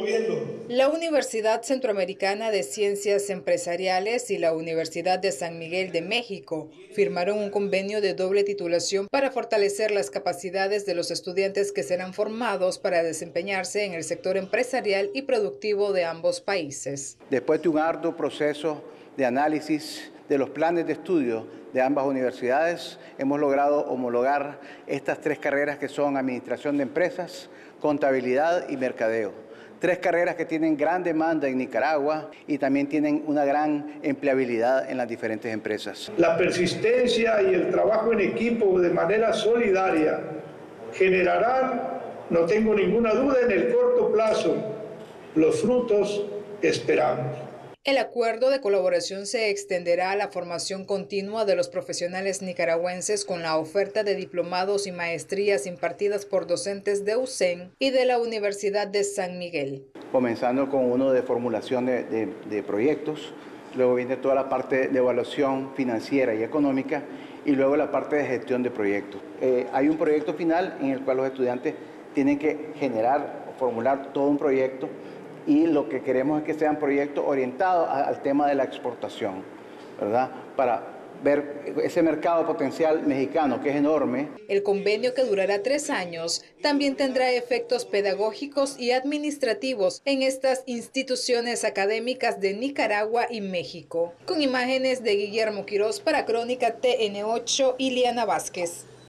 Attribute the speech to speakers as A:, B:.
A: promoviendo.
B: La Universidad Centroamericana de Ciencias Empresariales y la Universidad de San Miguel de México firmaron un convenio de doble titulación para fortalecer las capacidades de los estudiantes que serán formados para desempeñarse en el sector empresarial y productivo de ambos países.
C: Después de un arduo proceso de análisis de los planes de estudio de ambas universidades, hemos logrado homologar estas tres carreras que son Administración de Empresas, Contabilidad y Mercadeo. Tres carreras que tienen gran demanda en Nicaragua y también tienen una gran empleabilidad en las diferentes empresas.
A: La persistencia y el trabajo en equipo de manera solidaria generarán, no tengo ninguna duda, en el corto plazo los frutos que esperamos.
B: El acuerdo de colaboración se extenderá a la formación continua de los profesionales nicaragüenses con la oferta de diplomados y maestrías impartidas por docentes de UCEN y de la Universidad de San Miguel.
C: Comenzando con uno de formulación de, proyectos, luego viene toda la parte de evaluación financiera y económica y luego la parte de gestión de proyectos. Eh, hay un proyecto final en el cual los estudiantes tienen que generar o formular todo un proyecto y lo que queremos es que sean proyectos orientados al tema de la exportación, ¿verdad? Para ver ese mercado potencial mexicano que es enorme.
B: El convenio que durará tres años también tendrá efectos pedagógicos y administrativos en estas instituciones académicas de Nicaragua y México. Con imágenes de Guillermo Quirós para Crónica TN8, Iliana Vázquez.